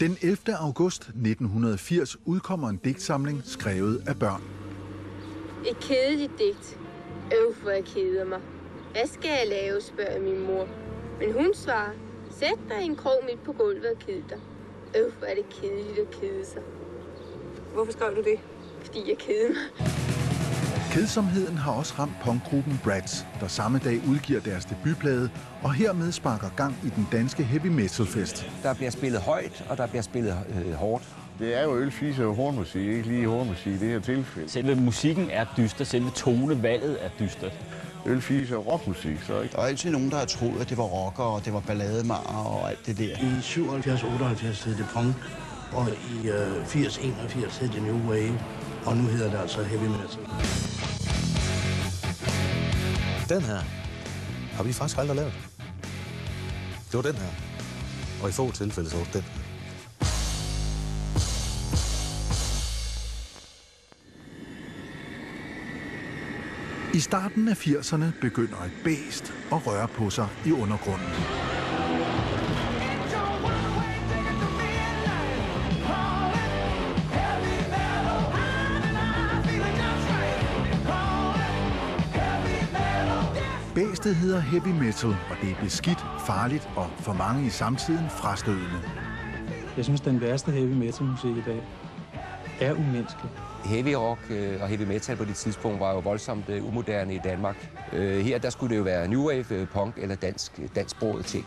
Den 11. august 1980 udkommer en digtsamling skrevet af børn. Et kedeligt digt. Øv, hvor jeg keder mig. Hvad skal jeg lave, spørger min mor. Men hun svarer, sæt dig i en krog midt på gulvet og ked dig. Øv, hvor er det kedeligt at kede sig. Hvorfor skrev du det? Fordi jeg keder mig. Kedsomheden har også ramt punkgruppen Brats, der samme dag udgiver deres debutplade, og hermed sparker gang i den danske heavy metal fest. Der bliver spillet højt, og der bliver spillet øh, hårdt. Det er jo ølfise og hornmusik, ikke lige hornmusik i det her tilfælde. Selve musikken er dyster, selve tonevalget er dystert. Ølfise og rockmusik, så ikke? Der er altid nogen, der har troet, at det var rocker, og det var ballademager og alt det der. I 77-78 hed det punk, og i øh, 80-81 hed det New Wave, og nu hedder det altså Heavy Metal. Den her har vi faktisk aldrig lavet. Det var den her. Og i få tilfælde så var det den her. I starten af 80'erne begynder et bæst at røre på sig i undergrunden. Bæstet hedder heavy metal, og det er beskidt, farligt og for mange i samtiden frastødende. Jeg synes, den værste heavy metal musik i dag er umenneskelig. Heavy rock øh, og heavy metal på det tidspunkt var jo voldsomt øh, umoderne i Danmark. Øh, her der skulle det jo være new wave, punk eller dansk, dansksproget ting.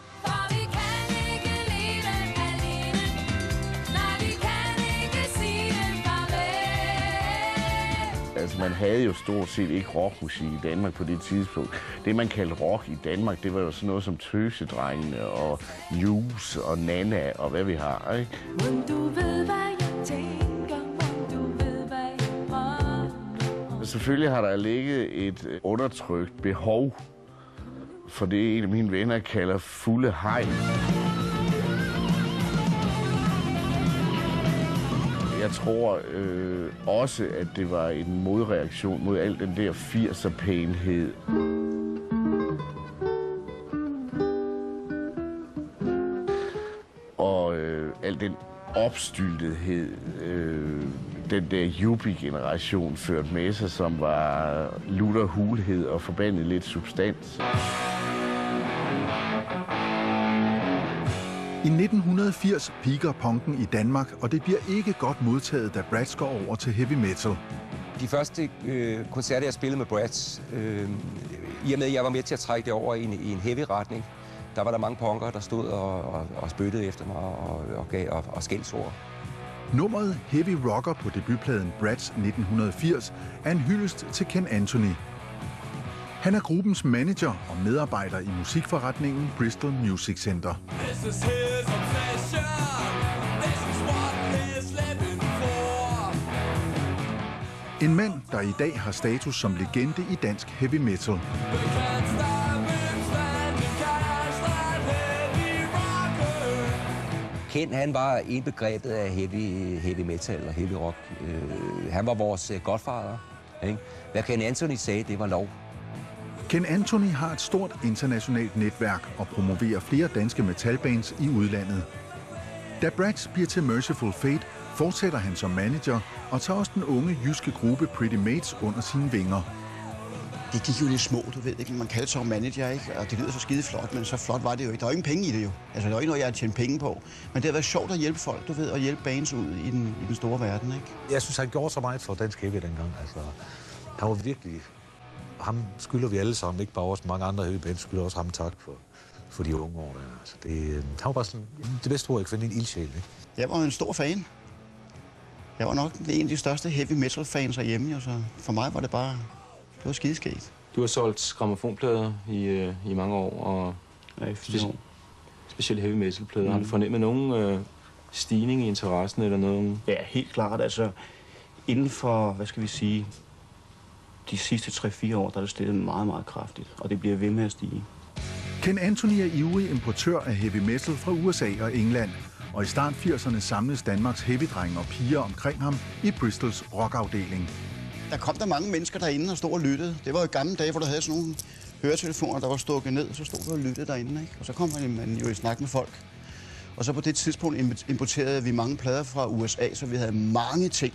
Man havde jo stort set ikke rockmusik i Danmark på det tidspunkt. Det, man kaldte rock i Danmark, det var jo sådan noget som Tøsedrengene og Juice og Nana og hvad vi har, ikke? Men du ved, hvad jeg tænker, men du ved, hvad jeg drømmer. Selvfølgelig har der ligget et undertrykt behov for det, en af mine venner kalder fulde hegn. Jeg tror øh, også, at det var en modreaktion mod al den der 80'er-pænhed. Og øh, al den opstyltethed, øh, den der yuppie-generation førte med sig, som var lutter hulhed og forbandet lidt substans. I 1980 piker punken i Danmark, og det bliver ikke godt modtaget, da Bratz går over til heavy metal. De første øh, koncerter, jeg spillede med Bratz, øh, i og med, at jeg var med til at trække det over i en, i en heavy retning, der var der mange punkere, der stod og, og, og spyttede efter mig og, og gav og, og skældsord. Nummeret Heavy Rocker på debutpladen Bratz 1980 er en hyldest til Ken Anthony. Han er gruppens manager og medarbejder i musikforretningen Bristol Music Center. This is his En mand, der i dag har status som legende i dansk heavy metal. Ken, han var indbegrebet af heavy, heavy metal og heavy rock. Øh, han var vores øh, godfather. Ikke? Hvad Ken Anthony sagde, det var lov. Ken Anthony har et stort internationalt netværk og promoverer flere danske metalbands i udlandet. Da Brax bliver til Merciful Fate, fortsætter han som manager og tager også den unge jyske gruppe Pretty Mates under sine vinger. Det gik jo lidt små, du ved ikke. Man kalder det som manager, ikke? Og det lyder så skide flot, men så flot var det jo ikke. Der var ingen penge i det jo. Altså, der var ikke noget, jeg havde tjent penge på. Men det har været sjovt at hjælpe folk, du ved, og hjælpe bands ud i den, i den store verden, ikke? Jeg synes, han gjorde så meget for dansk heavy dengang. Altså, han var virkelig... Ham skylder vi alle sammen, ikke bare os mange andre heavy bands, skylder også ham tak for, for de unge år. Der. Altså, det, øh, han var bare sådan, det bedste ord, jeg kan finde, en ildsjæl. Ikke? Jeg var en stor fan. Jeg var nok en af de største heavy metal fans herhjemme, jo, så for mig var det bare... Det var skideskægt. Du har solgt gramofonplader i, øh, i mange år, og ja, speci- specielt heavy metal-plader. Mm. Har du fornemmet nogen øh, stigning i interessen eller nogen? Ja, helt klart. Altså, inden for, hvad skal vi sige, de sidste 3-4 år, der er det steget meget, meget kraftigt, og det bliver ved med at stige. Ken Anthony er ivrig importør af heavy metal fra USA og England, og i start 80'erne samledes Danmarks heavy-drenge og piger omkring ham i Bristols rockafdeling. Der kom der mange mennesker derinde og stod og lyttede. Det var jo i gamle dage, hvor der havde sådan nogle høretelefoner, der var stukket ned, og så stod der og lyttede derinde. Ikke? Og så kom man jo i snak med folk. Og så på det tidspunkt im- importerede vi mange plader fra USA, så vi havde mange ting,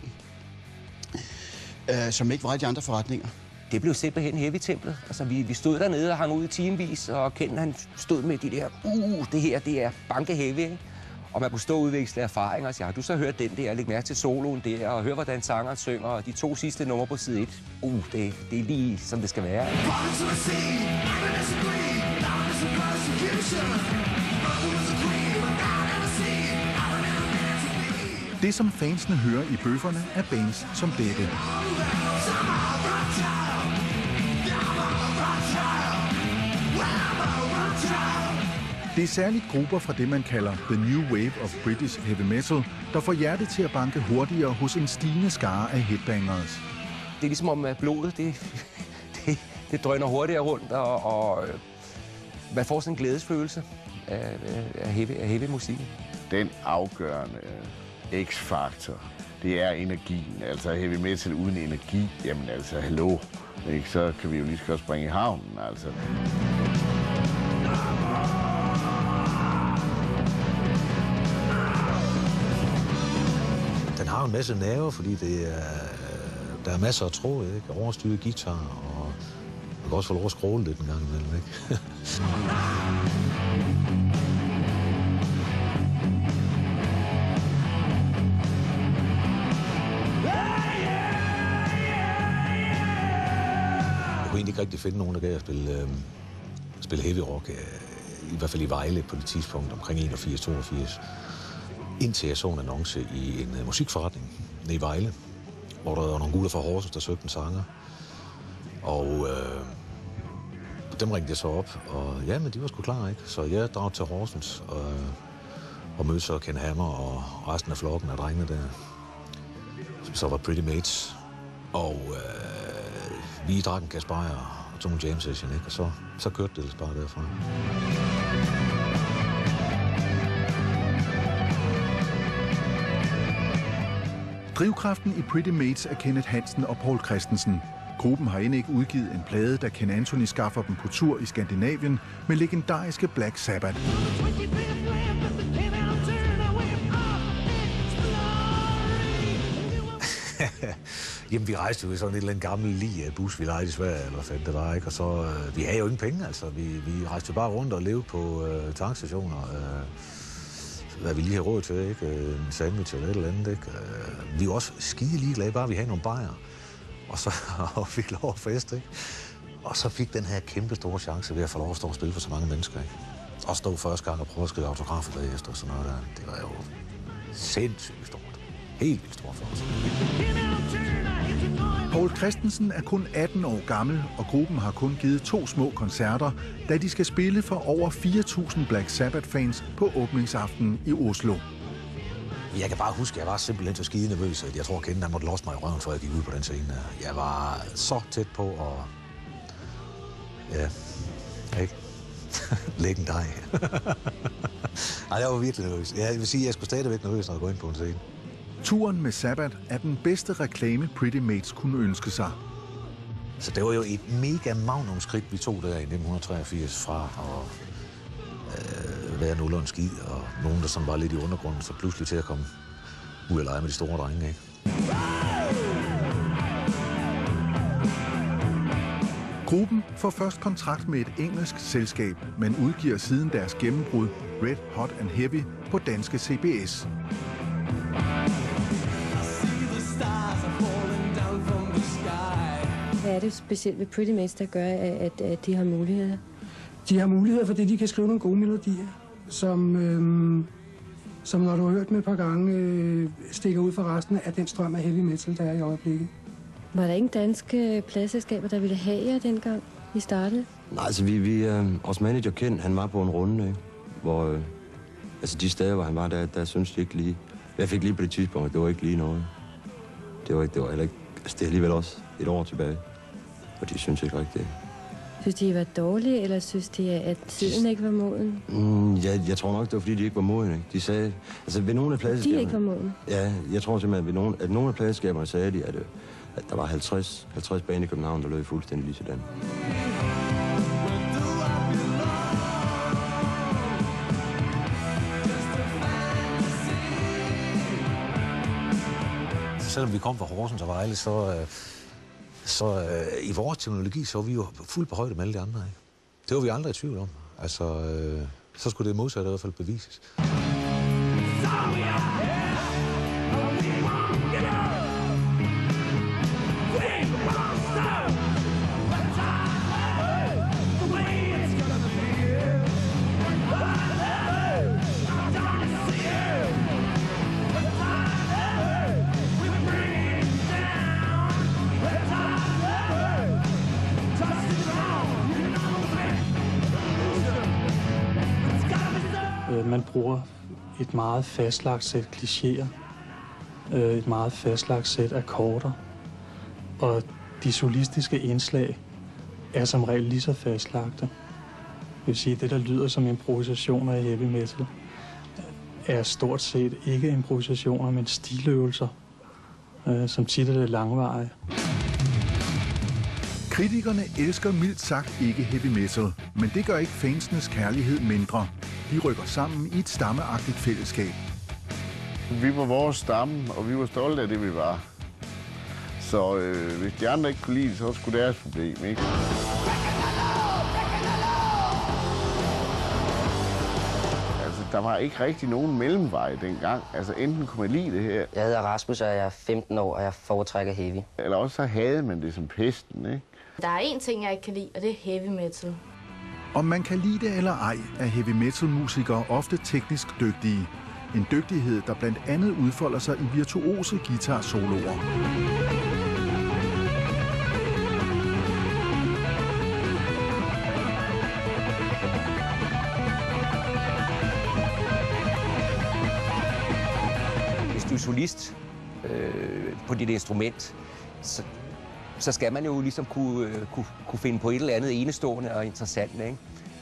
øh, som ikke var i de andre forretninger. Det blev simpelthen heavy-templet. Altså, vi, vi stod dernede og hang ud i timevis, og Ken han stod med de der, uh, det her, det er banke heavy, ikke? Og man kunne stå og udveksle erfaringer og sige, har du så hørt den der, læg mærke til soloen der, og hør, hvordan sangeren synger, og de to sidste numre på side 1. Uh, det, det er lige, som det skal være. Det, som fansene hører i bøfferne, er bands som dette. Det er særligt grupper fra det, man kalder The New Wave of British Heavy Metal, der får hjertet til at banke hurtigere hos en stigende skare af headbangers. Det er ligesom om at blodet, det, det, det drøner hurtigere rundt, og, og øh, man får sådan en glædesfølelse af, af- af, heavy, af heavy musik. Den afgørende øh, x-faktor, det er energien. Altså heavy metal uden energi, jamen altså, hallo. Ikke? Så kan vi jo lige så godt springe i havnen, altså. En masse nerver, fordi det er, øh, der er masser af tråd, ikke? Overstyret guitar, og man kan også få lov at skråle lidt en gang imellem, ikke? Jeg kunne egentlig ikke rigtig finde nogen, der gav at spille, øh, spille heavy rock, øh, i hvert fald i Vejle på det tidspunkt, omkring 81-82 indtil jeg så en annonce i en uh, musikforretning nede i Vejle, hvor der var nogle gutter fra Horsens, der søgte en sanger. Og øh, dem ringte jeg så op, og ja, men de var sgu klar, ikke? Så jeg drog til Horsens og, og mødte så Ken Hammer og resten af flokken af drengene der, som så var Pretty Mates. Og øh, vi drak en Kasper og tog en jam session, ikke? Og så, så kørte det bare derfra. Drivkraften i Pretty Mates er Kenneth Hansen og Paul Christensen. Gruppen har end ikke udgivet en plade, da Ken Anthony skaffer dem på tur i Skandinavien med legendariske Black Sabbath. Jamen, vi rejste jo i sådan et eller andet gammel lige bus, vi lejede i Sverige, eller hvad fanden det var, ikke? Og så, øh, vi havde jo ingen penge, altså. Vi, vi rejste jo bare rundt og levede på øh, tankstationer. Øh, hvad vi lige har råd til, ikke? Øh, en sandwich eller et eller andet, ikke? Øh, vi vi var også skide ligeglade, bare vi har nogle bajer. Og så og fik lov at feste, ikke? Og så fik den her kæmpe store chance ved at få lov at stå og spille for så mange mennesker, ikke? Og stå første gang og prøve at skrive autografer bagefter og sådan noget der. Det var jo sindssygt stort. Helt vildt stort for os. Paul Christensen er kun 18 år gammel, og gruppen har kun givet to små koncerter, da de skal spille for over 4.000 Black Sabbath-fans på åbningsaftenen i Oslo. Jeg kan bare huske, at jeg var simpelthen så skide nervøs, at jeg tror, at Kenden han måtte låse mig i røven, før jeg gik ud på den scene. Jeg var så tæt på at... Ja, ikke? Lægge en dej. Ej, jeg var virkelig nervøs. Jeg vil sige, at jeg skulle stadigvæk nervøs, når jeg går ind på en scene. Turen med Sabbath er den bedste reklame Pretty Mates kunne ønske sig. Så det var jo et mega magnum skridt, vi tog der i 1983 fra at øh, være nul og en skid, og nogen, der sådan var lidt i undergrunden, så pludselig til at komme ud og lege med de store drenge, ikke? Gruppen får først kontrakt med et engelsk selskab, men udgiver siden deres gennembrud Red Hot and Heavy på danske CBS. Hvad er det specielt ved Pretty Mates, der gør, at, at de har muligheder? De har muligheder, fordi de kan skrive nogle gode melodier, som, øhm, som når du har hørt dem et par gange, øh, stikker ud fra resten af den strøm af heavy metal, der er i øjeblikket. Var der ingen danske pladselskaber, der ville have jer dengang, I startede? Nej, altså vi, vi øh, vores manager Ken, han var på en runde, ikke? hvor øh, altså de steder, hvor han var, der, der synes de ikke lige... Jeg fik lige på det tidspunkt, det var ikke lige noget. Det var, ikke, det var heller ikke... Altså det er alligevel også et år tilbage, og de synes ikke rigtigt. Synes de, I var dårlige, eller synes de, at tiden ikke var moden? Mm, ja, jeg tror nok, det var fordi, de ikke var modne. Ikke? De sagde, altså ved nogle af pladeskaberne... De ikke var moden? Ja, jeg tror simpelthen, at ved nogle, at nogle af pladeskaberne sagde de, at, øh, at der var 50, 50 baner i København, der løb fuldstændig lige sådan. selvom vi kom fra Horsens og Vejle, så, øh, så øh, i vores teknologi, så var vi jo fuldt på højde med alle de andre. Ikke? Det var vi aldrig i tvivl om. Altså, øh, så skulle det modsatte i hvert fald bevises. Øh, Man bruger et meget fastlagt sæt klichéer, øh, et meget fastlagt sæt akkorder, og de solistiske indslag er som regel lige så fastlagte. Det vil sige, det, der lyder som improvisationer i heavy metal, er stort set ikke improvisationer, men stiløvelser, øh, som tit er lidt langvarige. Kritikerne elsker mildt sagt ikke heavy metal, men det gør ikke fansenes kærlighed mindre. De rykker sammen i et stammeagtigt fællesskab. Vi var vores stamme, og vi var stolte af det, vi var. Så øh, hvis de andre ikke kunne lide det, så var det deres problem, ikke? Altså, der var ikke rigtig nogen mellemvej dengang. Altså, enten kunne man lide det her, Jeg hedder Rasmus, og jeg er 15 år, og jeg foretrækker heavy. eller også så havde man det som pesten, ikke? Der er én ting, jeg ikke kan lide, og det er heavy metal. Om man kan lide det eller ej, er heavy metal musikere ofte teknisk dygtige. En dygtighed, der blandt andet udfolder sig i virtuose guitar-soloer. Hvis du er solist øh, på dit instrument, så, så skal man jo ligesom kunne, øh, kunne, kunne finde på et eller andet enestående og interessant. Ikke?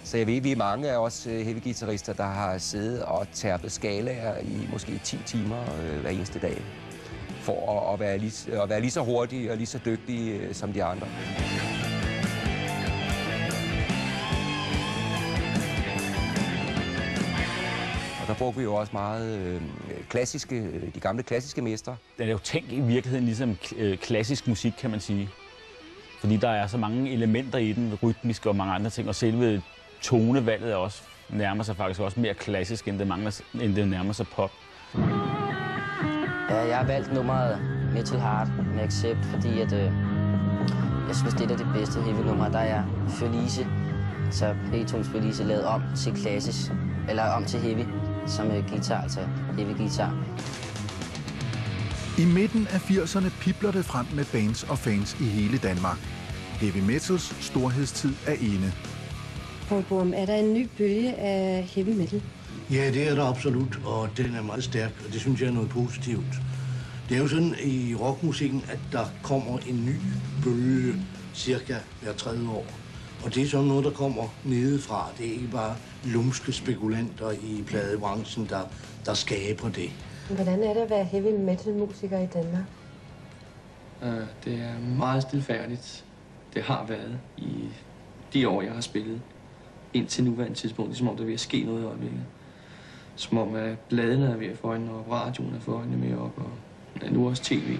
Så jeg ved, vi er mange af os øh, heavy guitarister, der har siddet og tærpet skalaer i måske 10 timer øh, hver eneste dag, for at, at, være lige, at være lige så hurtige og lige så dygtige øh, som de andre. Og der brugte vi jo også meget øh, klassiske, øh, de gamle klassiske mestre. Den er jo tænkt i virkeligheden ligesom øh, klassisk musik, kan man sige. Fordi der er så mange elementer i den, rytmiske og mange andre ting, og selve tonevalget er også, nærmer sig faktisk også mere klassisk, end det, mangler, end det nærmer sig pop. Ja, jeg har valgt nummeret Metal Heart med Accept, fordi at, øh, jeg synes, det er det bedste heavy nummer. Der er Felice, så Beethovens Felice lavet om til klassisk, eller om til heavy, som øh, guitar, altså heavy guitar. I midten af 80'erne pipler det frem med bands og fans i hele Danmark. Heavy metals storhedstid er inde. Paul Borum, er der en ny bølge af heavy metal? Ja, det er der absolut, og den er meget stærk, og det synes jeg er noget positivt. Det er jo sådan i rockmusikken, at der kommer en ny bølge cirka hver tredje år. Og det er sådan noget, der kommer nedefra. Det er ikke bare lumske spekulanter i pladebranchen, der, der skaber det. Hvordan er det at være heavy metal musiker i Danmark? Øh, Det er meget stilfærdigt. Det har været i de år, jeg har spillet. Indtil nuværende tidspunkt. Det er som om, der er ved at ske noget i øjeblikket. Som om, at bladene er ved at få øjnene op, radioen er få øjnene mere op, og ja, nu også tv.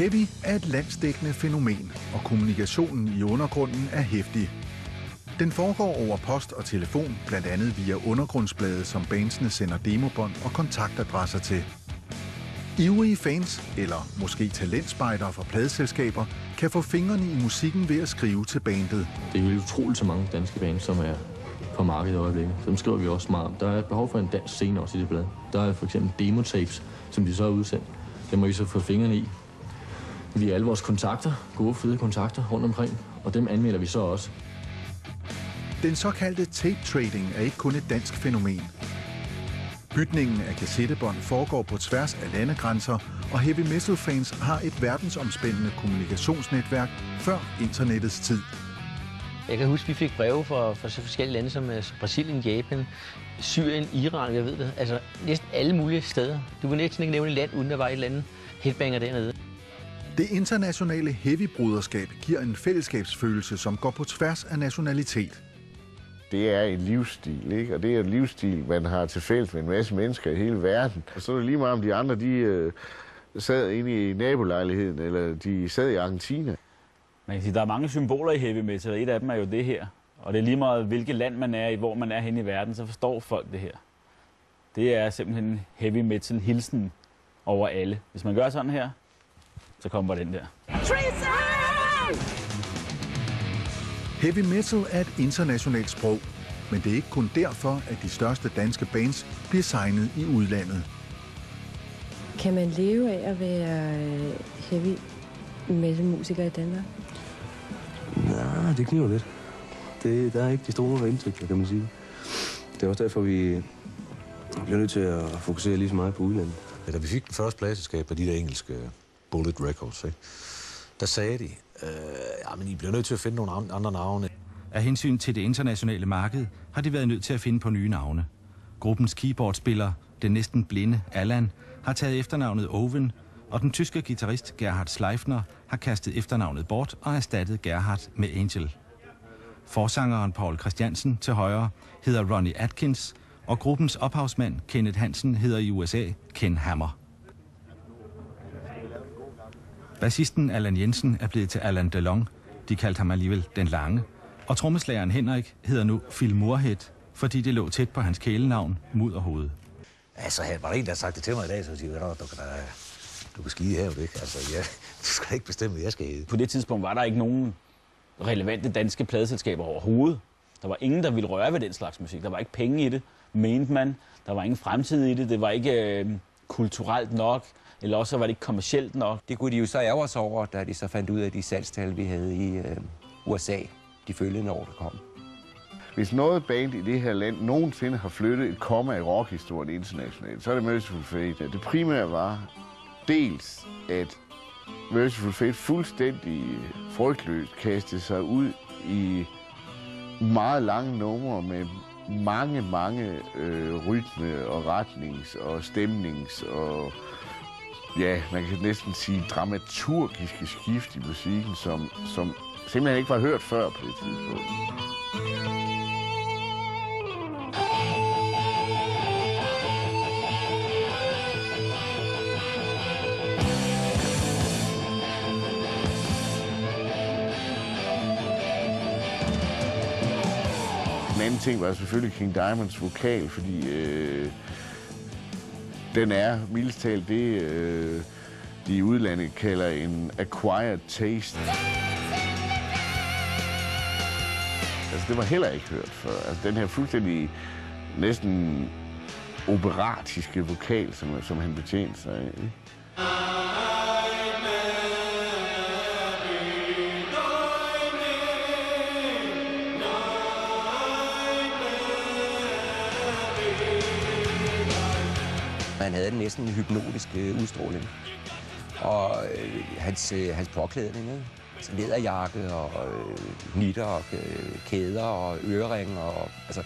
Heavy er et landsdækkende fænomen, og kommunikationen i undergrunden er hæftig. Den foregår over post og telefon, blandt andet via undergrundsbladet, som bandsene sender demobånd og kontaktadresser til. Ivrige fans, eller måske talentspejdere fra pladeselskaber, kan få fingrene i musikken ved at skrive til bandet. Det er jo utroligt så mange danske bands, som er på markedet i øjeblikket. Dem skriver vi også meget om. Der er et behov for en dansk scene også i det blad. Der er for eksempel demotapes, som de så har udsendt. Dem må vi så få fingrene i. Vi har alle vores kontakter, gode fede kontakter rundt omkring, og dem anmelder vi så også. Den såkaldte tape trading er ikke kun et dansk fænomen. Bytningen af kassettebånd foregår på tværs af landegrænser, og heavy metal fans har et verdensomspændende kommunikationsnetværk før internettets tid. Jeg kan huske, at vi fik breve fra, fra så forskellige lande som øh, Brasilien, Japan, Syrien, Iran, jeg ved det. Altså næsten alle mulige steder. Du kunne næsten ikke nævne et land, uden der var et eller andet headbanger dernede. Det internationale heavy-bruderskab giver en fællesskabsfølelse, som går på tværs af nationalitet. Det er en livsstil, ikke? Og det er en livsstil, man har til fælles med en masse mennesker i hele verden. Og så er det lige meget, om de andre, de øh, sad inde i nabolejligheden, eller de sad i Argentina. Man kan sige, der er mange symboler i heavy metal, og et af dem er jo det her. Og det er lige meget, hvilket land man er i, hvor man er henne i verden, så forstår folk det her. Det er simpelthen heavy metal hilsen over alle. Hvis man gør sådan her, så kommer den der. Heavy metal er et internationalt sprog, men det er ikke kun derfor, at de største danske bands bliver signet i udlandet. Kan man leve af at være øh, heavy metal musiker i Danmark? Nej, det kniver lidt. Det, der er ikke de store indtægter, kan man sige. Det er også derfor, vi bliver nødt til at fokusere lige så meget på udlandet. Ja, da vi fik den første pladselskab på de der engelske Bullet Records, ikke? der sagde de, øh, ja, men I bliver nødt til at finde nogle andre navne. Af hensyn til det internationale marked har de været nødt til at finde på nye navne. Gruppens keyboardspiller, den næsten blinde Allan, har taget efternavnet Oven, og den tyske guitarist Gerhard Schleifner har kastet efternavnet bort og erstattet Gerhard med Angel. Forsangeren Paul Christiansen til højre hedder Ronnie Atkins, og gruppens ophavsmand Kenneth Hansen hedder i USA Ken Hammer. Bassisten Allan Jensen er blevet til Allan DeLong. De kaldte ham alligevel Den Lange. Og trommeslageren Henrik hedder nu Phil Moorhead, fordi det lå tæt på hans kælenavn, Mudderhoved. Altså, var der en, der har sagt det til mig i dag, så siger jeg, du kan, du kan skide her, ikke? Altså, ja, du skal ikke bestemme, hvad jeg skal hedde. På det tidspunkt var der ikke nogen relevante danske pladeselskaber overhovedet. Der var ingen, der ville røre ved den slags musik. Der var ikke penge i det, mente man. Der var ingen fremtid i det. Det var ikke øh, kulturelt nok, eller også var det ikke kommercielt nok. Det kunne de jo så ærge sig over, da de så fandt ud af de salgstal, vi havde i øh, USA de følgende år, der kom. Hvis noget band i det her land nogensinde har flyttet et komma i rockhistorien internationalt, så er det Merciful Fate. Det primære var dels, at Merciful Fate fuldstændig frygtløst kastede sig ud i meget lange numre med mange, mange øh, rytme og retnings- og stemnings- og ja, man kan næsten sige dramaturgiske skift i musikken, som, som simpelthen ikke var hørt før på det tidspunkt. Den anden ting var selvfølgelig King Diamonds vokal, fordi øh, den er mildest talt det, øh, de i udlandet kalder en acquired taste. Altså, det var heller ikke hørt før. Altså, den her fuldstændig næsten operatiske vokal, som, som han betjente sig af. ikke? Han havde næsten en hypnotisk øh, udstråling. Og øh, hans, øh, hans påklædning, ikke? Altså læderjakke og øh, nitter og øh, kæder og øreringe. Og, altså,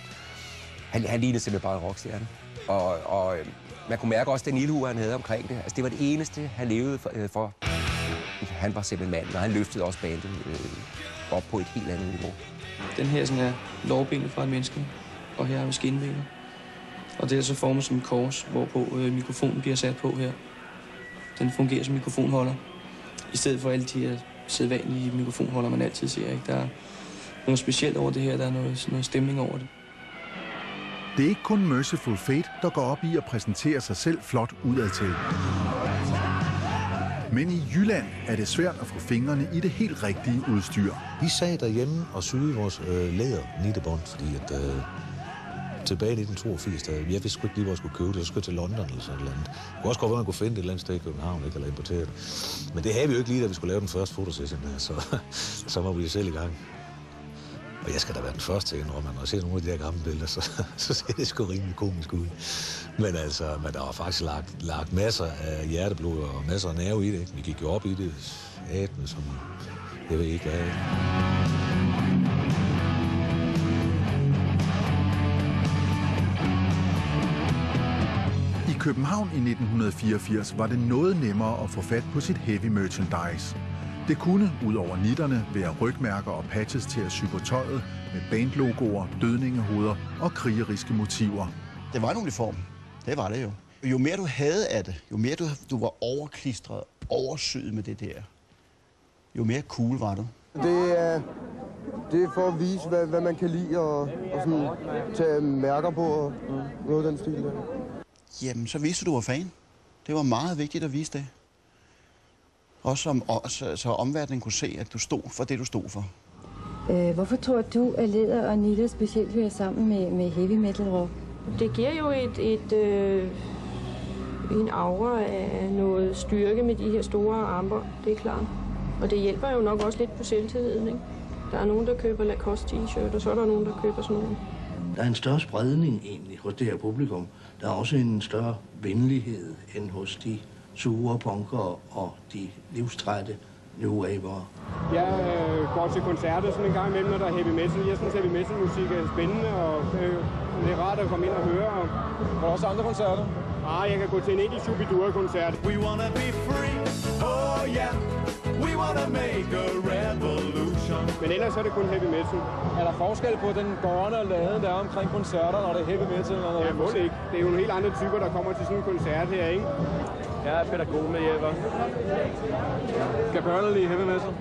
han, han lignede simpelthen bare en rockstjerne. Og, og øh, man kunne mærke også den ildhue, han havde omkring det. Altså, det var det eneste, han levede for. Øh, for. Han var simpelthen manden, og han løftede også bandet øh, op på et helt andet niveau. Den her sådan er lårbenet fra et menneske, og her er vi skinbenet. Og det er så formet som et kors, hvorpå øh, mikrofonen bliver sat på her. Den fungerer som mikrofonholder. I stedet for alle de her sædvanlige mikrofonholder, man altid ser. Ikke? Der er noget specielt over det her, der er noget, sådan noget stemning over det. Det er ikke kun Merciful Fate, der går op i at præsentere sig selv flot udadtil. Men i Jylland er det svært at få fingrene i det helt rigtige udstyr. Vi sad derhjemme og syede vores øh, læder nittebånd, fordi at, øh, tilbage i 1982, da jeg vidste sgu ikke lige, hvor jeg skulle købe det. Jeg skulle til London eller sådan noget. Det kunne også godt være, man kunne finde det et eller andet sted i København, ikke, eller importere det. Men det havde vi jo ikke lige, da vi skulle lave den første fotosession der, så, så må vi selv i gang. Og jeg skal da være den første til at indrømme, når jeg ser nogle af de der gamle billeder, så, så ser det sgu rimelig komisk ud. Men altså, men der var faktisk lagt, lagt masser af hjerteblod og masser af nerve i det. Ikke? Vi gik jo op i det, atme, som jeg ved ikke hvad. I København i 1984 var det noget nemmere at få fat på sit heavy merchandise. Det kunne, ud over nitterne, være rygmærker og patches til at sy på tøjet med bandlogoer, dødningehoveder og krigeriske motiver. Det var en uniform. Det var det jo. jo mere du havde af det, jo mere du, du var overklistret, oversyet med det der, jo mere cool var du. Det er, det er for at vise, hvad, hvad man kan lide og, og sådan, tage mærker på og noget af den stil der. Jamen, så viste du, du var fan. Det var meget vigtigt at vise det. Også om, og, så, så omverdenen kunne se, at du stod for det, du stod for. Øh, hvorfor tror du, at Leder og Nilla specielt hører sammen med, med heavy metal rock? Det giver jo et, et, øh, en aura af noget styrke med de her store armbånd, det er klart. Og det hjælper jo nok også lidt på selvtilliden, ikke? Der er nogen, der køber Lacoste t-shirt, og så er der nogen, der køber sådan nogle. Der er en større spredning egentlig hos det her publikum. Der er også en større venlighed end hos de sure punkere og de livstrætte new wavere. Jeg øh, går til koncerter sådan en gang imellem, når der er heavy metal. Jeg synes, heavy metal musik er spændende, og øh, det er rart at komme ind og høre. Og... Var der også andre koncerter? Ah, jeg kan gå til en enkelt Shubidua-koncert. We wanna be free, oh yeah. We wanna make a ellers er det kun heavy metal. Er der forskel på den gørne og laden, der er omkring koncerter, når det er heavy metal? Og ja, må ikke. Det er jo nogle helt andre typer, der kommer til sådan en koncert her, ikke? Jeg er pædagog med Jeppe. Skal børnene lide heavy metal?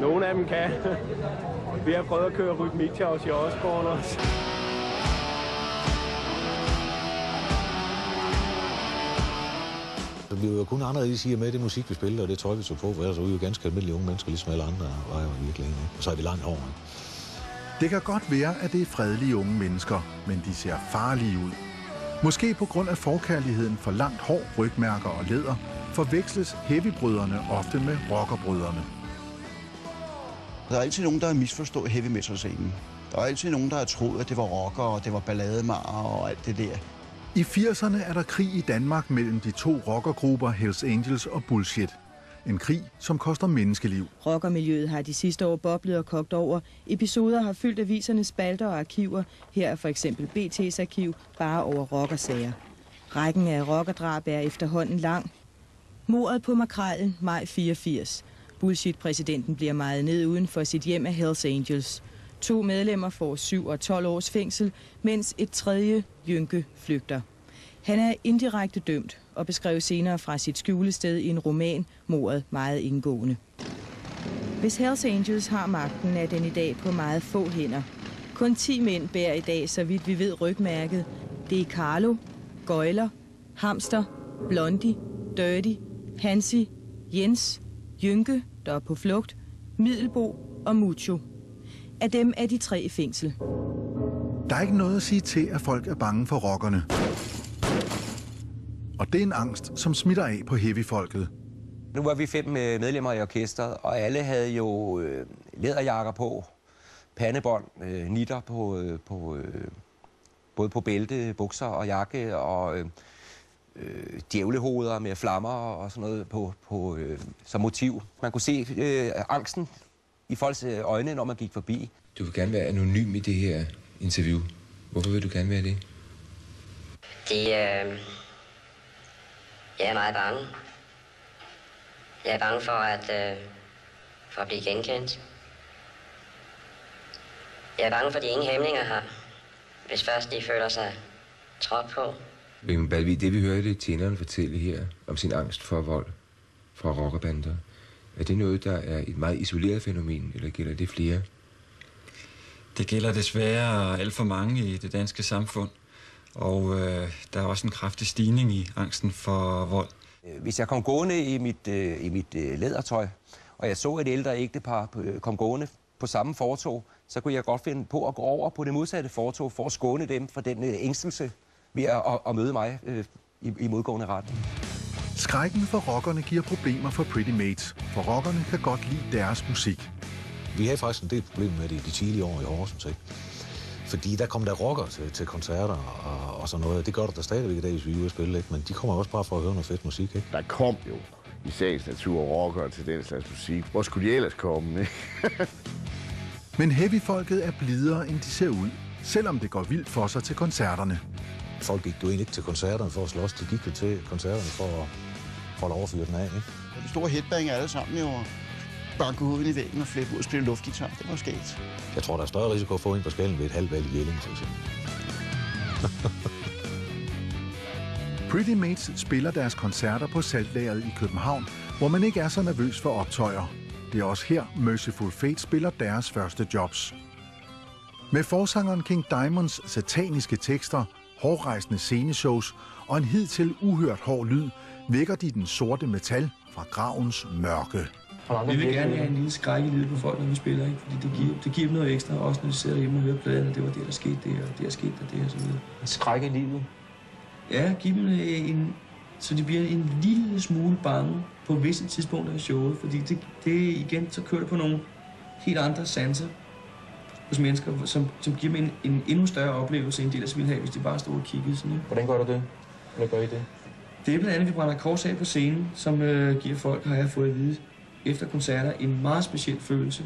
Nogle af dem kan. Vi har prøvet at køre rytmik til os i Osborne også. Var jo kun andre, der siger med det musik, vi spiller, og det tøj, vi tog på, for ellers var vi jo ganske almindelige unge mennesker, ligesom alle andre var jo virkelig. Ikke? Og så er vi langt over. Ikke? Det kan godt være, at det er fredelige unge mennesker, men de ser farlige ud. Måske på grund af forkærligheden for langt hår, rygmærker og læder, forveksles heavybrødrene ofte med rockerbrødrene. Der er altid nogen, der har misforstået heavy metal-scenen. Der er altid nogen, der har troet, at det var rocker, og det var ballademager og alt det der. I 80'erne er der krig i Danmark mellem de to rockergrupper Hells Angels og Bullshit. En krig, som koster menneskeliv. Rockermiljøet har de sidste år boblet og kogt over. Episoder har fyldt avisernes spalter og arkiver. Her er for eksempel BT's arkiv bare over rockersager. Rækken af rockerdrab er efterhånden lang. Mordet på Makrallen, maj 84. Bullshit-præsidenten bliver meget ned uden for sit hjem af Hells Angels. To medlemmer får 7 og 12 års fængsel, mens et tredje, Jynke, flygter. Han er indirekte dømt og beskrev senere fra sit skjulested i en roman mordet meget indgående. Hvis Hells Angels har magten, er den i dag på meget få hænder. Kun 10 mænd bærer i dag, så vidt vi ved, rygmærket. Det er Carlo, Gøjler, Hamster, Blondie, Dirty, Hansi, Jens, Jynke, der er på flugt, Middelbo og Mucho. Af dem er de tre i fængsel. Der er ikke noget at sige til, at folk er bange for rockerne. Og det er en angst, som smitter af på heavyfolket. Nu var vi fem øh, medlemmer i orkestret, og alle havde jo øh, læderjakker på, pandebånd, øh, nitter på, øh, på øh, både på bælte, bukser og jakke, og øh, øh, djævlehoveder med flammer og sådan noget på, på, øh, som motiv. Man kunne se øh, angsten i folks øh, øjne, når man gik forbi. Du vil gerne være anonym i det her interview. Hvorfor vil du gerne være det? Det, øh, jeg er meget bange. Jeg er bange for at, øh, for at blive genkendt. Jeg er bange for, at de ingen hæmninger har, hvis først de føler sig trådt på. Men Balvi, det vi hørte tjeneren fortælle her om sin angst for vold fra rockerbander, er det noget, der er et meget isoleret fænomen, eller gælder det flere? Det gælder desværre alt for mange i det danske samfund, og øh, der er også en kraftig stigning i angsten for vold. Hvis jeg kom gående i mit, øh, i mit øh, lædertøj, og jeg så et ældre ægtepar øh, kom gående på samme fortog, så kunne jeg godt finde på at gå over på det modsatte fortog for at skåne dem for den øh, ængstelse ved at, at, at møde mig øh, i, i modgående retning. Skrækken for rockerne giver problemer for Pretty Mates, for rockerne kan godt lide deres musik. Vi havde faktisk en del problemer med det i de tidlige år i Horsens, ikke? Fordi der kom der rocker til, til koncerter og, og sådan noget. Det gør der da stadigvæk i dag, hvis vi er ude at spille, ikke? Men de kommer også bare for at høre noget fedt musik, ikke? Der kom jo i sagens natur rockere til den slags musik. Hvor skulle de ellers komme, ikke? Men heavyfolket er blidere, end de ser ud, selvom det går vildt for sig til koncerterne. Folk gik jo egentlig ikke til koncerterne for at slås. De gik jo til koncerterne for at, for at overfyre den af, ikke? Og de store headbanger alle sammen jo banke hovedet i væggen og flippe ud og spille luftgitar. Det var sket. Jeg tror, der er større risiko for en på skallen ved et halvt valg i Jelling, for eksempel. Pretty Mates spiller deres koncerter på Saltlageret i København, hvor man ikke er så nervøs for optøjer. Det er også her Merciful Fate spiller deres første jobs. Med forsangeren King Diamonds sataniske tekster, hårdrejsende sceneshows og en hidtil uhørt hård lyd, vækker de den sorte metal fra gravens mørke. Vi vil gerne have en lille skræk i livet på folk, når vi spiller, ikke? fordi det giver, det giver dem noget ekstra, også når de sidder hjemme og hører pladen, og det var det, der skete det, og det der skete der, det og så videre. En skræk i livet? Ja, giv dem øh, en, så de bliver en lille smule bange på visse tidspunkter i showet, fordi det, det igen, så kører det på nogle helt andre sanser hos mennesker, som, som giver dem en, en endnu større oplevelse, end de ellers ville have, hvis de bare stod og kiggede sådan, ikke? Hvordan gør du det? Hvad gør I det? Det er blandt andet, at vi brænder kors af på scenen, som øh, giver folk, har jeg fået at vide, efter koncerter, en meget speciel følelse.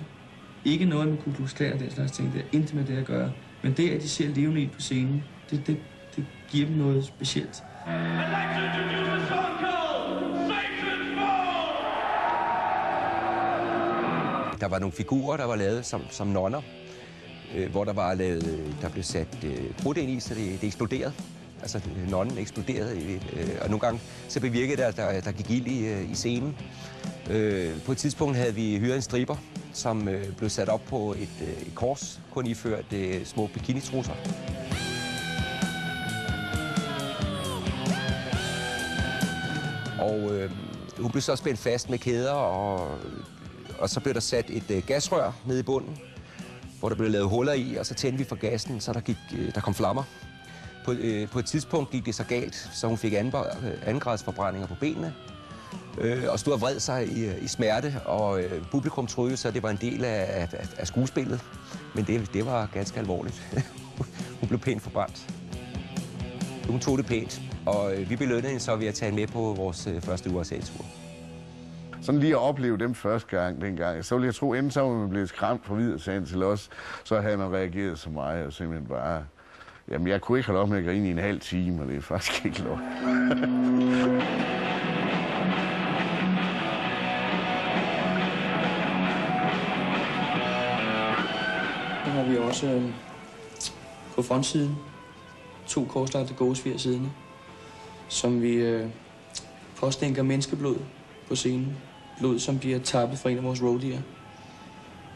Ikke noget med Ku Klux Klan og den slags ting, det er intet med det at gøre. Men det, at de ser levende i på scenen, det, det, det giver dem noget specielt. Der var nogle figurer, der var lavet som, som nonner, øh, hvor der var lavet, der blev sat øh, krudt ind i, så det, det eksploderede. Altså, nonnen eksploderede, øh, og nogle gange så bevirkede det, at der, der gik ild i, øh, i scenen. Øh, på et tidspunkt havde vi hyret en striber, som øh, blev sat op på et, øh, et kors, kun iført øh, små bikinitrusser. Og øh, hun blev så spændt fast med kæder, og, øh, og så blev der sat et øh, gasrør ned i bunden, hvor der blev lavet huller i, og så tændte vi for gassen, så der, gik, øh, der kom flammer. På, øh, på et tidspunkt gik det så galt, så hun fik øh, angradsforbrændinger på benene, øh, og stod og vred sig i, øh, i smerte, og øh, publikum troede så, at det var en del af, af, af skuespillet. Men det, det var ganske alvorligt. hun blev pænt forbrændt. Hun tog det pænt, og øh, vi belønnede hende så ved at tage hende med på vores øh, første USA-tur. Sådan lige at opleve dem første gang dengang, så ville jeg tro, enten så var man blevet skræmt fra videre til os, så havde man reageret som mig og simpelthen bare... Jamen, jeg kunne ikke holde op med at grine i en halv time, og det er faktisk ikke lov. Så har vi også øh, på frontsiden to korslagte gåsfjer siddende, som vi øh, påstænker menneskeblod på scenen. Blod, som bliver tappet fra en af vores roadier.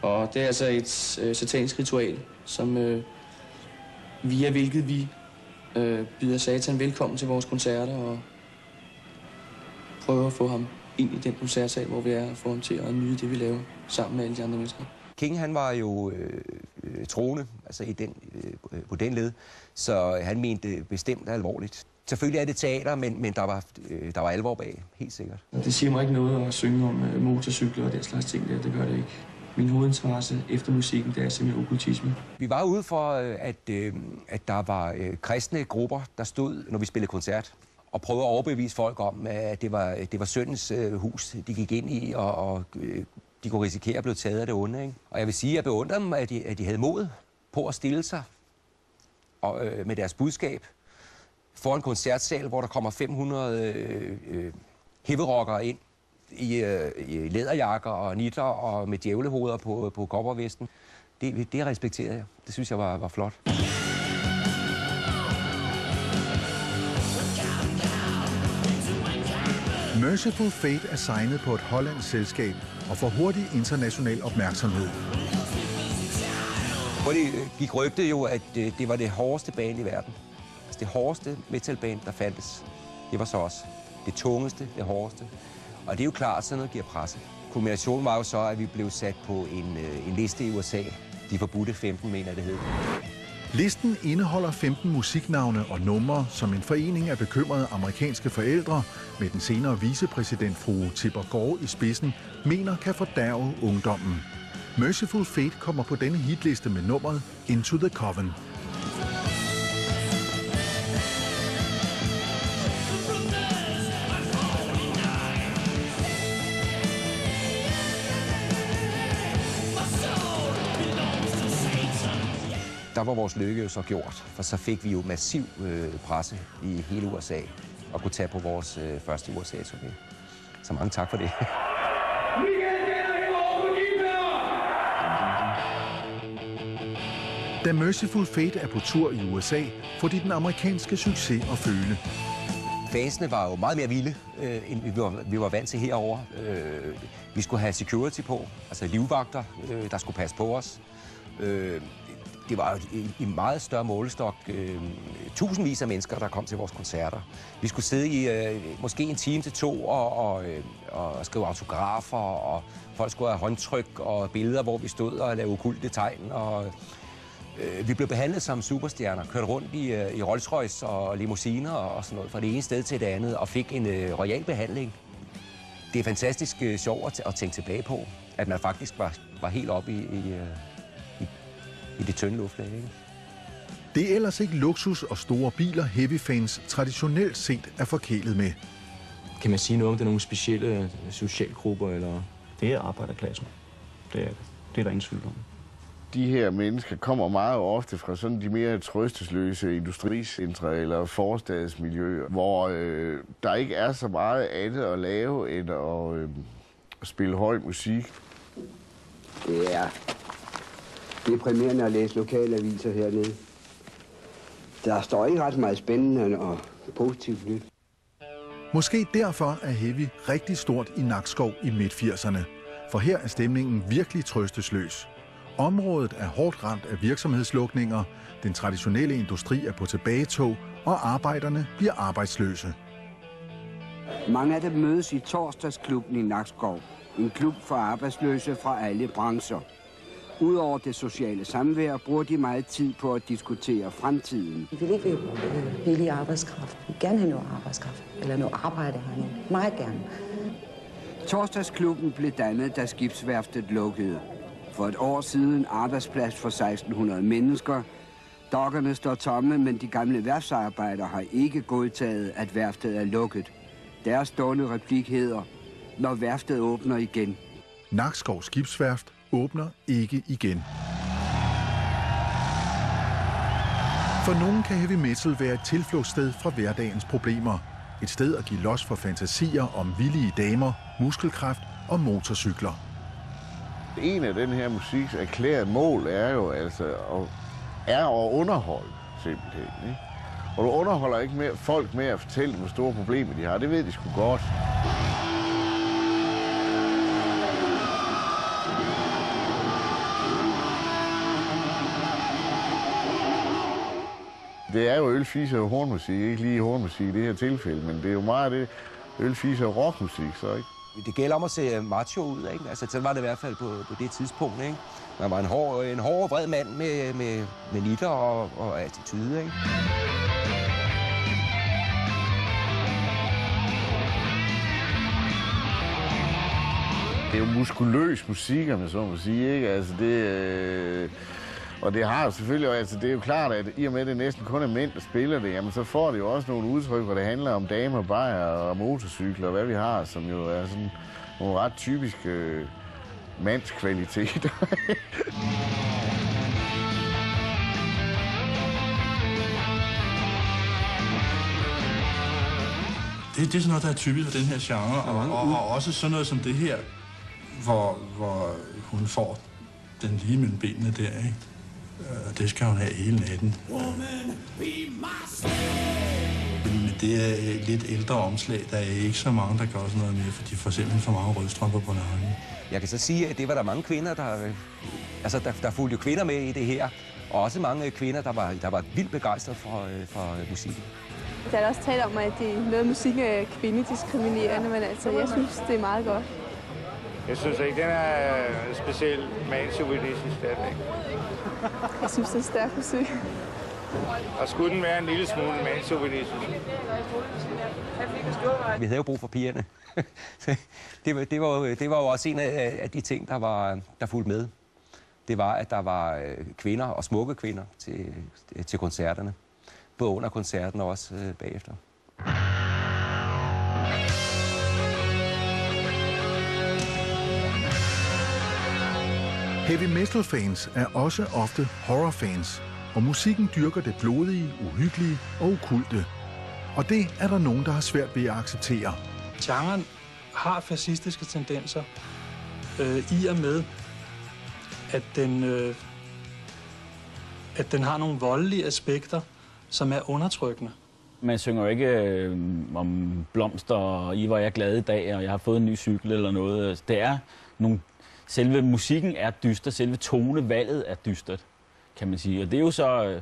Og det er altså et øh, satanisk ritual, som øh, via hvilket vi øh, byder satan velkommen til vores koncerter og prøver at få ham ind i den koncertsal, hvor vi er, og få ham til at nyde det, vi laver sammen med alle de andre mennesker. King han var jo øh, øh, troende, altså i den, øh, på den led, så han mente bestemt alvorligt. Selvfølgelig er det teater, men, men der, var, øh, der var alvor bag, helt sikkert. Det siger mig ikke noget at synge om øh, motorcykler og den slags ting der, det gør det ikke. Min hovedinteresse efter musikken, det er simpelthen okkultisme. Vi var ude for, øh, at, øh, at der var øh, kristne grupper, der stod, når vi spillede koncert, og prøvede at overbevise folk om, at det var, det var syndens hus, de gik ind i, og, og de kunne risikere at blive taget af det onde. Ikke? Og jeg vil sige, at jeg beundrer dem, at de, at de havde mod på at stille sig og, øh, med deres budskab for en koncertsal, hvor der kommer 500 øh, øh, heavyrockere ind i, øh, i læderjakker og nitter og med djævlehoveder på, på koppervesten. Det, det respekterede jeg. Det synes jeg var, var flot. Merciful Fate er signet på et hollandsk selskab og får hurtig international opmærksomhed. Det øh, gik rygtet jo, at øh, det var det hårdeste band i verden. Altså det hårdeste metalband, der fandtes. Det var så også det tungeste, det hårdeste. Og det er jo klart, sådan noget giver presse. Kombinationen var jo så, at vi blev sat på en, øh, en liste i USA. De forbudte 15, mener jeg, det hed. Listen indeholder 15 musiknavne og numre, som en forening af bekymrede amerikanske forældre med den senere vicepræsident fru Tipper Gore i spidsen mener kan fordærve ungdommen. Merciful Fate kommer på denne hitliste med nummeret Into the Coven. Der var vores lykke jo så gjort, for så fik vi jo massiv øh, presse i hele USA og kunne tage på vores øh, første USA-turné. Så mange tak for det. Da Merciful Fate er på tur i USA, får de den amerikanske succes at føle. fansene var jo meget mere vilde, øh, end vi var, vi var vant til herover. Øh, vi skulle have security på, altså livvagter, øh, der skulle passe på os. Øh, det var jo i, i meget større målestok øh, tusindvis af mennesker, der kom til vores koncerter. Vi skulle sidde i øh, måske en time til to og, og, øh, og skrive autografer, og folk skulle have håndtryk og billeder, hvor vi stod og lavede okulte tegn. Og, øh, vi blev behandlet som superstjerner, kørte rundt i, øh, i Rolls-Royce og limousiner og, sådan noget, fra det ene sted til det andet, og fik en øh, royal behandling. Det er fantastisk øh, sjovt at, at tænke tilbage på, at man faktisk var, var helt oppe i, i, øh, i, i det tynde luftlag. Ikke? Det er ellers ikke luksus og store biler, heavy-fans traditionelt set er forkælet med. Kan man sige noget om det er nogle specielle socialgrupper, eller? Det er arbejderklassen. Det er, det er der ingen tvivl om. De her mennesker kommer meget ofte fra sådan de mere trøstesløse industricentre eller forstadsmiljøer, hvor øh, der ikke er så meget andet at lave end at øh, spille høj musik. Det er deprimerende at læse lokale aviser hernede. Der står ikke ret meget spændende og positivt nyt. Måske derfor er heavy rigtig stort i Nakskov i midt-80'erne. For her er stemningen virkelig trøstesløs. Området er hårdt ramt af virksomhedslukninger, den traditionelle industri er på tilbagetog, og arbejderne bliver arbejdsløse. Mange af dem mødes i torsdagsklubben i Nakskov. En klub for arbejdsløse fra alle brancher. Udover det sociale samvær bruger de meget tid på at diskutere fremtiden. Vi vil ikke øh, billig arbejdskraft. Vi vil gerne have noget arbejdskraft. Eller noget arbejde herinde. Meget gerne. Torsdagsklubben blev dannet, da skibsværftet lukkede. For et år siden arbejdsplads for 1600 mennesker. Dokkerne står tomme, men de gamle værftsarbejdere har ikke godtaget, at værftet er lukket. Deres stående replik hedder, når værftet åbner igen. Nakskov Skibsværft åbner ikke igen. For nogen kan heavy metal være et tilflugtssted fra hverdagens problemer. Et sted at give los for fantasier om villige damer, muskelkraft og motorcykler. En af den her musiks erklærede mål er jo altså at, er at underholde simpelthen. Ikke? Og du underholder ikke mere, folk med at fortælle, hvor store problemer de har. Det ved de sgu godt. Det er jo ølfise og hornmusik, ikke lige hornmusik i det her tilfælde, men det er jo meget det ølfise og rockmusik, så ikke? Det gælder om at se macho ud, ikke? Altså, sådan var det i hvert fald på, på det tidspunkt, ikke? Man var en hård, en hård og vred mand med, med, med nitter og, og attitude, ikke? Det er jo muskuløs musik, om jeg så må sige, ikke? Altså, det... Øh... Og det har jo selvfølgelig, altså det er jo klart, at i og med, at det næsten kun er mænd, der spiller det, jamen så får det jo også nogle udtryk, hvor det handler om damer, bajer og motorcykler, og hvad vi har, som jo er sådan nogle ret typiske øh, mandskvaliteter. Det, det er sådan noget, der er typisk for den her genre, og, og, og også sådan noget som det her, hvor, hvor hun får den lige mellem benene der, ikke? Og det skal hun have hele natten. Men det er et lidt ældre omslag. Der er ikke så mange, der gør sådan noget mere, for de får simpelthen for mange rødstrømper på nakken. Jeg kan så sige, at det var der mange kvinder, der... øh, Altså, der, der fulgte jo kvinder med i det her. Og også mange kvinder, der var, der var vildt begejstrede for, øh, for øh, musikken. Der er også talt om, at det, noget af musikken er kvindediskriminerende, men altså, jeg synes, det er meget godt. Jeg synes ikke, den er specielt mandsjuvenistisk, ikke. Jeg synes, det er stærk musik. Og skulle den være en lille smule mandsjuvenistisk? Vi havde jo brug for pigerne. det, var, det, var, jo- det var jo også en af, af de ting, der, var, der fulgte med. Det var, at der var øh, kvinder og smukke kvinder til, til koncerterne. Både under koncerten og også øh, bagefter. Heavy metal fans er også ofte horrorfans, og musikken dyrker det blodige, uhyggelige og okulte. Og det er der nogen, der har svært ved at acceptere. Genren har fascistiske tendenser øh, i og med, at den, øh, at den har nogle voldelige aspekter, som er undertrykkende. Man synger jo ikke øh, om blomster, og I var jeg glad i dag, og jeg har fået en ny cykel eller noget. Det er nogle... Selve musikken er dyster, selve tonevalget er dystert, kan man sige. Og det er jo så... Øh,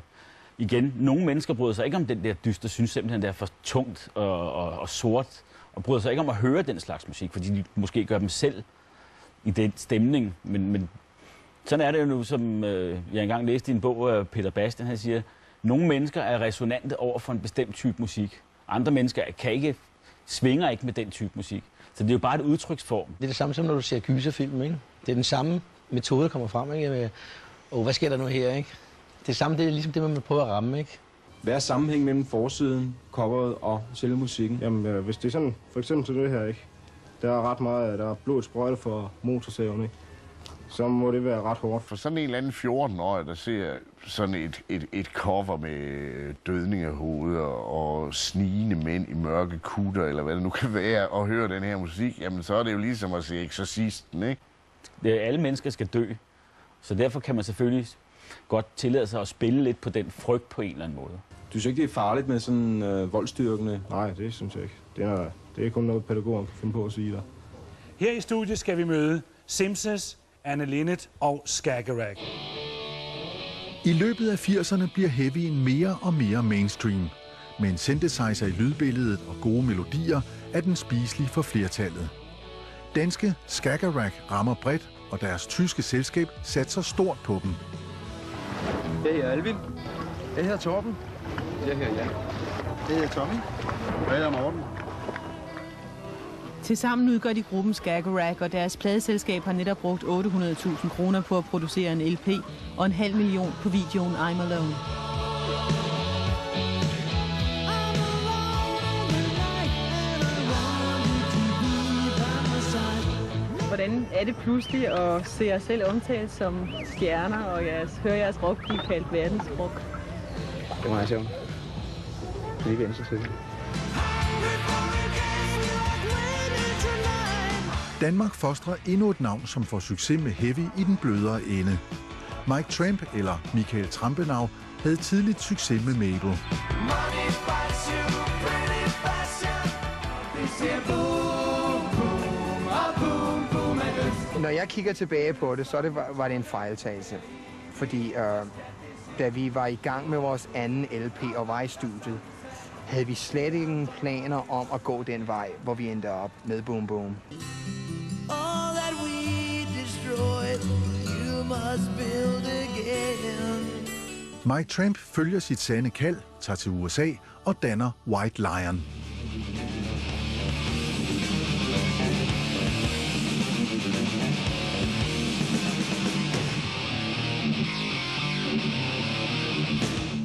igen, nogle mennesker bryder sig ikke om den der dyster, synes simpelthen, det er for tungt og, og, og sort, og bryder sig ikke om at høre den slags musik, fordi de måske gør dem selv i den stemning. Men, men sådan er det jo nu, som øh, jeg engang læste i en bog af Peter Bastian, han siger, nogle mennesker er resonante over for en bestemt type musik. Andre mennesker kan ikke, svinger ikke med den type musik. Så det er jo bare et udtryksform. Det er det samme som når du ser gyserfilm, ikke? Det er den samme metode, der kommer frem, ikke? Med, oh, hvad sker der nu her, ikke? Det er samme, det er ligesom det, man prøver at ramme, ikke? Hvad er sammenhængen mellem forsiden, coveret og selve musikken? Jamen, øh, hvis det er sådan, for eksempel til det her, ikke? Der er ret meget, der er blodet sprøjt for motorsaven, ikke? Så må det være ret hårdt. For sådan en eller anden 14-årig, der ser sådan et, et, et cover med dødning af hoveder og snigende mænd i mørke kutter, eller hvad det nu kan være, og høre den her musik, jamen så er det jo ligesom at se Exorcisten, ikke? Det er, alle mennesker skal dø, så derfor kan man selvfølgelig godt tillade sig at spille lidt på den frygt på en eller anden måde. Du synes ikke, det er farligt med sådan øh, voldstyrkende? Nej, det synes jeg ikke. Det er, det er kun noget, pædagogerne kan finde på at sige der. Her i studiet skal vi møde Simpsons, Anne Linnet og Skagerrak. I løbet af 80'erne bliver heavyen mere og mere mainstream. Med en synthesizer i lydbilledet og gode melodier er den spiselig for flertallet. Danske Skagerrak rammer bredt, og deres tyske selskab satser stort på dem. Jeg hedder Alvin. Jeg hedder Torben. Jeg hedder Jan. Jeg hedder Tommy. Og jeg hedder Morten. Tilsammen udgør de gruppen Skagerrak, og deres pladeselskab har netop brugt 800.000 kroner på at producere en LP og en halv million på videoen I'm Alone. Hvordan er det pludselig at se jer selv omtalt som stjerner, og jeres, høre jeres rock blive kaldt verdensrock? Det var meget sjovt. Lige venstre side. Danmark fostrer endnu et navn, som får succes med heavy i den blødere ende. Mike Tramp, eller Michael Trampenau, havde tidligt succes med Mabel. Når jeg kigger tilbage på det, så det var, var det en fejltagelse. Fordi øh, da vi var i gang med vores anden LP og var i studiet, havde vi slet ingen planer om at gå den vej, hvor vi endte op med Boom Boom. All that we destroyed, you must build again. Mike Tramp følger sit sande kald, tager til USA og danner White Lion.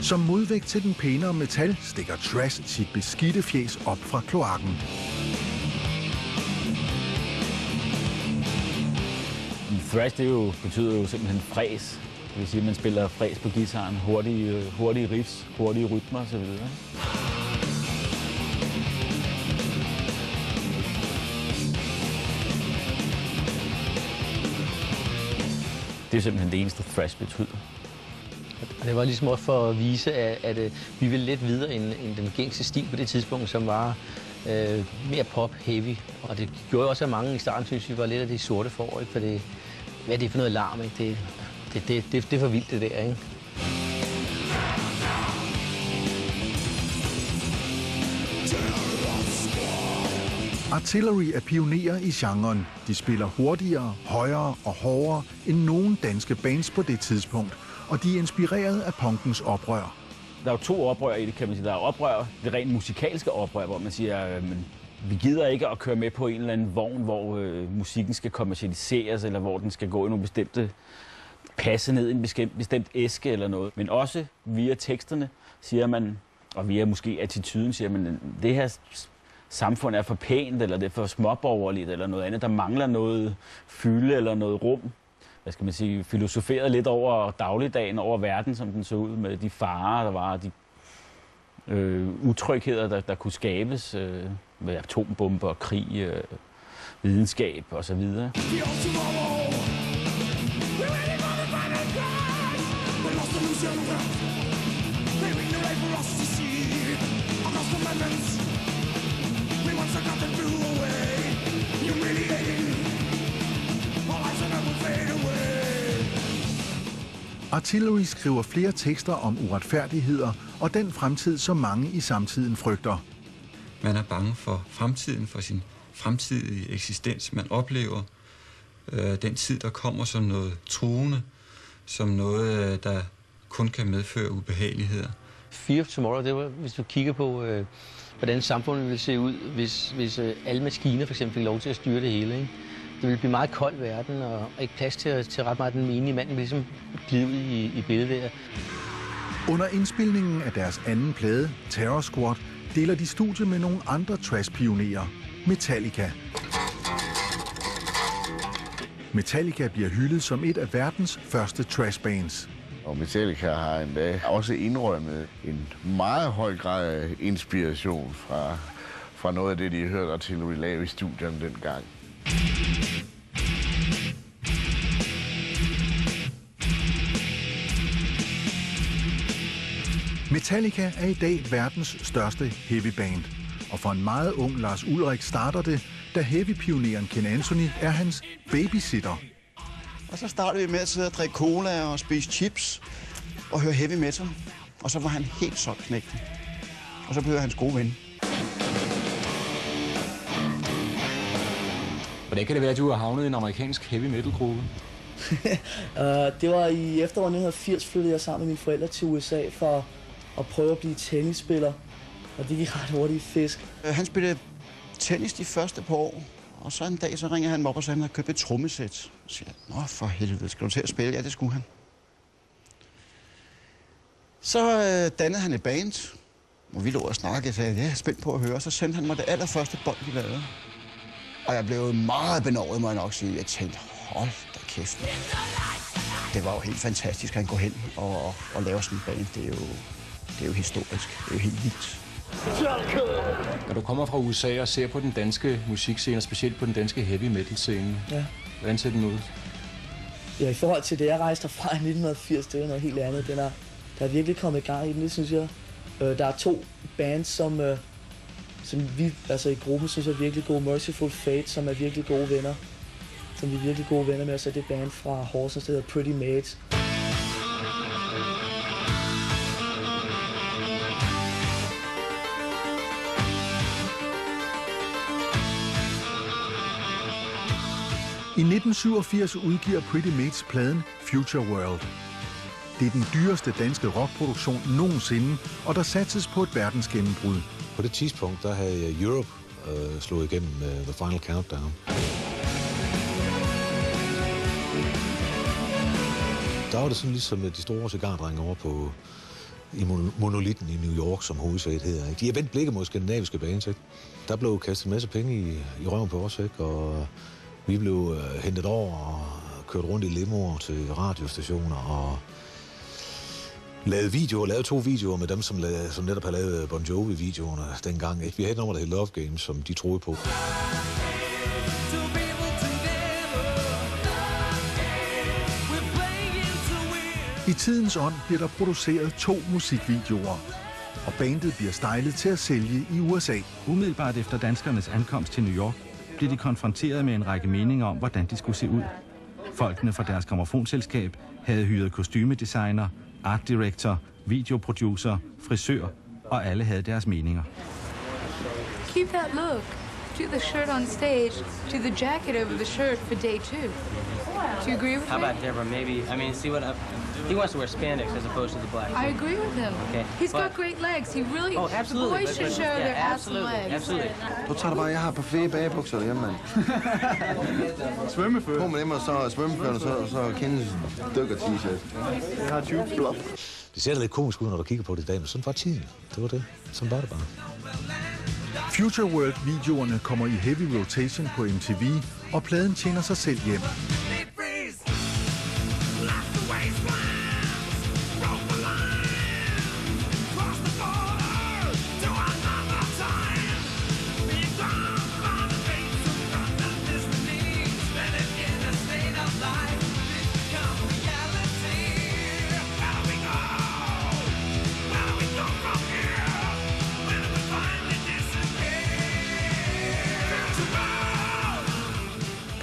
Som modvægt til den pænere metal stikker Trash sit beskidte fjes op fra kloakken. Thrash, det jo, betyder jo simpelthen fræs. Det vil sige, at man spiller fræs på gitaren, hurtige, øh, hurtige riffs, hurtige rytmer osv. Det er simpelthen det eneste thrash betyder. Det var ligesom også for at vise, at, at, at vi ville lidt videre end, end den gængse stil på det tidspunkt, som var øh, mere pop-heavy. Og det gjorde også, at mange i starten synes, vi var lidt af det sorte for, ikke? for det, hvad er det for noget larm? Ikke? Det, det, det, det, det er for vildt, det der. Ikke? Artillery er pionerer i genren. De spiller hurtigere, højere og hårdere end nogen danske bands på det tidspunkt, og de er inspireret af punkens oprør. Der er jo to oprør i det, kan man sige. Der er oprør, det rent musikalske oprør, hvor man siger, øh, men vi gider ikke at køre med på en eller anden vogn, hvor øh, musikken skal kommercialiseres, eller hvor den skal gå i nogle bestemte passe ned i en bestemt, bestemt æske eller noget. Men også via teksterne siger man, og via måske attituden siger man, det her samfund er for pænt, eller det er for småborgerligt, eller noget andet. Der mangler noget fylde eller noget rum. Hvad skal man sige, filosoferet lidt over dagligdagen, over verden, som den så ud med de farer, der var, de øh, utrygheder, der, der kunne skabes øh, med atombomber, krig, øh, videnskab osv. Artillery skriver flere tekster om uretfærdigheder og den fremtid, som mange i samtiden frygter. Man er bange for fremtiden, for sin fremtidige eksistens. Man oplever øh, den tid, der kommer som noget truende, som noget, øh, der kun kan medføre ubehageligheder. Fear of Tomorrow, det var, hvis du kigger på, øh, hvordan samfundet ville se ud, hvis, hvis øh, alle maskiner for eksempel fik lov til at styre det hele. Ikke? Det ville blive meget kold verden, og ikke plads til, til ret meget den menige mand, ligesom glide ud i, i billedet der. Under indspilningen af deres anden plade, Terror Squad, deler de studie med nogle andre trash-pionerer, Metallica. Metallica bliver hyldet som et af verdens første trash-bands. Og Metallica har endda også indrømmet en meget høj grad af inspiration fra, fra noget af det, de hørte Artillery lave i studierne dengang. Metallica er i dag verdens største heavy band. Og for en meget ung Lars Ulrik starter det, da heavy-pioneren Ken Anthony er hans babysitter. Og så startede vi med at sidde og drikke cola og spise chips og høre heavy metal. Og så var han helt solgt knægten. Og så blev jeg hans gode ven. Hvordan kan det være, at du har havnet i en amerikansk heavy metal gruppe? uh, det var i efteråret 1980 flyttede jeg sammen med mine forældre til USA for at prøve at blive tennisspiller. Og det gik ret hurtigt i fisk. Øh, Han spillede tennis de første par år, og så en dag så ringer han mig op og siger, at han har købt et trommesæt. Så siger jeg, nå for helvede, skal du til at spille? Ja, det skulle han. Så øh, dannede han et band, hvor vi lå og snakkede. Jeg sagde, ja, jeg er spændt på at høre. Så sendte han mig det allerførste bånd, vi lavede. Og jeg blev meget benovet, må jeg nok sige. Jeg tænkte, hold da kæft. Det var jo helt fantastisk, at han går hen og, og, og laver sådan en band. Det er, jo, det er jo historisk. Det er jo helt vildt. Når du kommer fra USA og ser på den danske musikscene, og specielt på den danske heavy metal scene, Ja. hvordan ser den ud? Ja, i forhold til det, jeg rejste derfra i 1980, det er noget helt andet. Den er, der er virkelig kommet i gang i den, det synes jeg. Øh, der er to bands, som, øh, som vi, altså i gruppen, synes er virkelig gode. Merciful Fate, som er virkelig gode venner. Som vi er virkelig gode venner med. Og så er det band fra Horsens, der hedder Pretty Mates. I 1987 udgiver Pretty Mates pladen Future World. Det er den dyreste danske rockproduktion nogensinde, og der satses på et verdensgennembrud. På det tidspunkt, der havde Europe øh, slået igennem med The Final Countdown. Der var det sådan ligesom de store cigardrenge over på i monolitten i New York, som hovedsædet hedder. Ikke? De har vendt blikket mod skandinaviske bands. Ikke? Der blev kastet en masse penge i, i røven på os, ikke? og vi blev øh, hentet over og kørt rundt i limoer til radiostationer og lavede videoer, lavede to videoer med dem, som, lavede, som netop havde lavet Bon Jovi-videoerne dengang. Ikke? Vi havde et nummer, der hed Love Games, som de troede på. I tidens ånd bliver der produceret to musikvideoer, og bandet bliver stylet til at sælge i USA. Umiddelbart efter danskernes ankomst til New York, blev de konfronteret med en række meninger om, hvordan de skulle se ud. Folkene fra deres gramofonselskab havde hyret kostymedesigner, art director, videoproducer, frisør, og alle havde deres meninger. Keep that look. Do the shirt on stage. Do the jacket over the shirt for day two. Do you agree with How me? about Deborah? Maybe, I mean, see what, I, he wants to wear spandex as opposed to the black. I agree with him. Okay. He's but- got great legs. He really. Oh, absolutely. The boys should show yeah, their absolutely, legs. Absolutely. Du tager det bare, jeg har på flere bagebukser derhjemme, mand. Svømmefører. På med dem, og så svømmefører, og så, og så kendes dykker t-shirt. Jeg har 20 blot. Det ser da lidt komisk ud, når du kigger på det i dag, men sådan var tiden. Det var det. Sådan var det bare. Future World-videoerne kommer i heavy rotation på MTV, og pladen tjener sig selv hjem.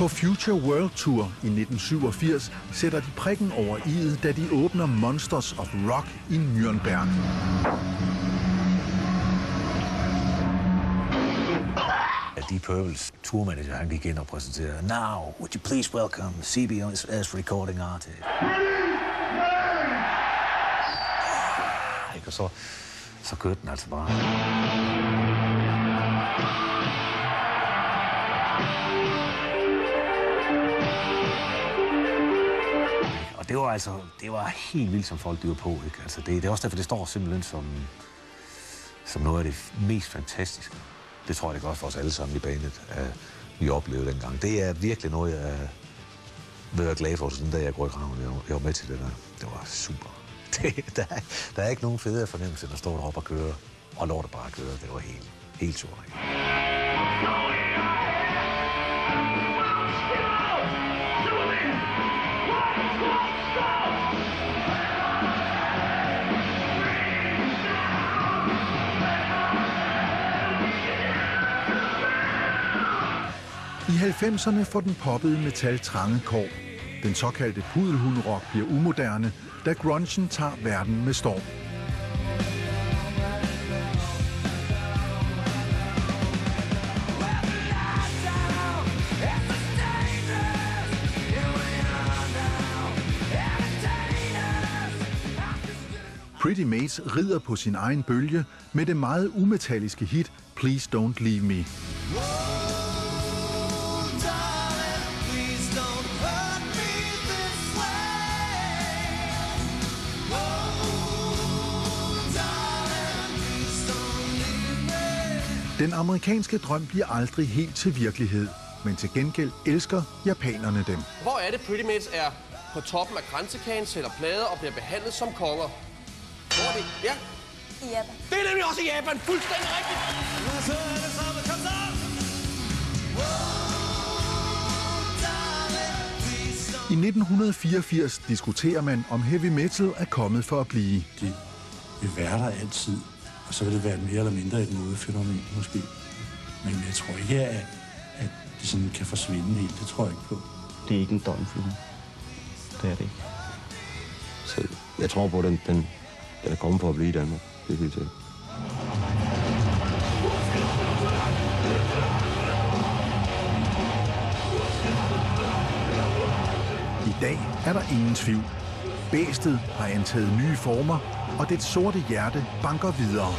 På Future World Tour i 1987 sætter de prikken over i'et, da de åbner Monsters of Rock i Nürnberg. Deep Purples tourmanager, han gik ind og præsenterede, Now, would you please welcome CBS as recording artist. Ah, ikke? Og så, så kørte den altså bare. Og det var altså, det var helt vildt, som folk de var på. Ikke? Altså det, det er også derfor, det står simpelthen som, som noget af det mest fantastiske. Det tror jeg, det gør for os alle sammen i banet, at vi oplevede dengang. Det er virkelig noget, jeg vil være glad for, sådan da jeg går i graven. Jeg, jeg var med til det der. Det var super. Det, der, er, der er ikke nogen federe fornemmelse, end at stå deroppe og køre, og lov det bare køre. Det var helt, helt sjovt. I 90'erne får den poppede metal trange kår. Den såkaldte pudelhundrock bliver umoderne, da grungen tager verden med storm. Pretty Mates rider på sin egen bølge med det meget umetalliske hit Please Don't Leave Me. Den amerikanske drøm bliver aldrig helt til virkelighed, men til gengæld elsker japanerne dem. Hvor er det Pretty Mates er på toppen af kransekagen, sælger plader og bliver behandlet som konger? Hvor er det? Ja. I Japan. Det er nemlig også i Japan. Fuldstændig rigtigt. I 1984 diskuterer man, om heavy metal er kommet for at blive. Det vil være der altid, og så vil det være mere eller mindre et modefænomen måske. Men jeg tror ikke, at, at det sådan kan forsvinde helt. Det tror jeg ikke på. Det er ikke en domflue. Det er det ikke. Så jeg tror på, at den, den, den er kommet for at blive i Danmark. Det er helt sikkert. I dag er der ingen tvivl. Bæstet har antaget nye former, og det sorte hjerte banker videre.